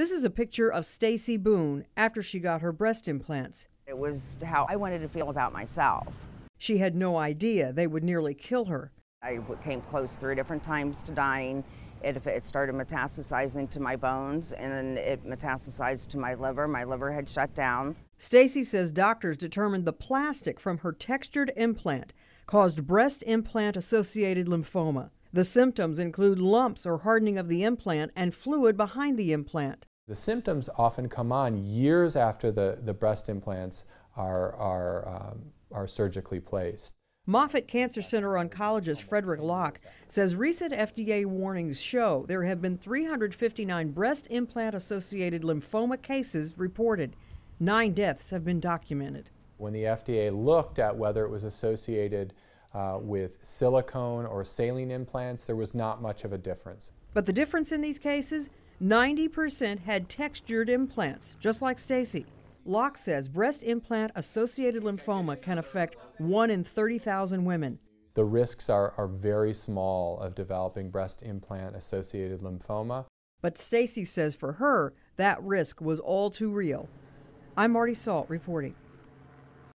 This is a picture of Stacy Boone after she got her breast implants. It was how I wanted to feel about myself. She had no idea they would nearly kill her. I came close three different times to dying. It, it started metastasizing to my bones and then it metastasized to my liver. My liver had shut down. Stacy says doctors determined the plastic from her textured implant caused breast implant associated lymphoma. The symptoms include lumps or hardening of the implant and fluid behind the implant. The symptoms often come on years after the, the breast implants are, are, um, are surgically placed. Moffitt Cancer Center oncologist Frederick Locke says recent FDA warnings show there have been 359 breast implant associated lymphoma cases reported. Nine deaths have been documented. When the FDA looked at whether it was associated uh, with silicone or saline implants, there was not much of a difference. But the difference in these cases 90% had textured implants, just like Stacy. Locke says breast implant associated lymphoma can affect 1 in 30,000 women. The risks are, are very small of developing breast implant associated lymphoma. But Stacy says for her, that risk was all too real. I'm Marty Salt reporting.